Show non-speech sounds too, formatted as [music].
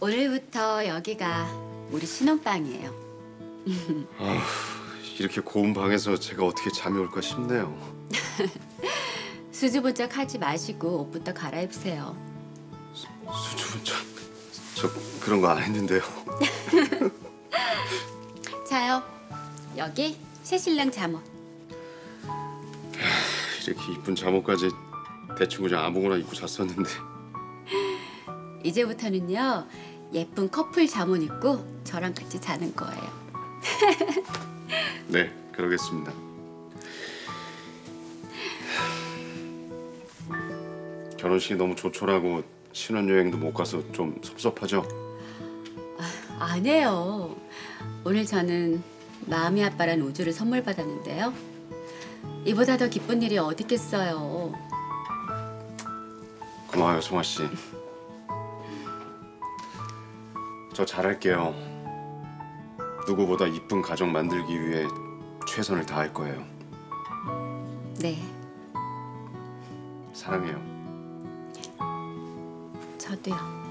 오늘부터 여기가 우리 신혼방이에요. [laughs] 이렇게 고운 방에서 제가 어떻게 잠이 올까 싶네요. [laughs] 수줍은척 하지 마시고 옷부터 갈아입으세요. 수줍은척 저 그런 거 안 했는데요. [laughs] 자요. 여기 새 신랑 잠옷. 이렇게 이쁜 잠옷까지 대충 그냥 아무거나 입고 잤었는데 이제부터는요. 예쁜 커플 잠옷 입고 저랑 같이 자는 거예요. [laughs] 네 그러겠습니다. 결혼식이 너무 조촐하고 신혼여행도 못 가서 좀 섭섭하죠? 안 해요. 오늘 저는 마음이 아빠란 우주를 선물 받았는데요. 이보다 더 기쁜 일이 어디 있겠어요. 고마워요 송아 씨. 저 잘할게요. 누구보다 이쁜 가정 만들기 위해 최선을 다할 거예요. 네, 사랑해요. 저도요.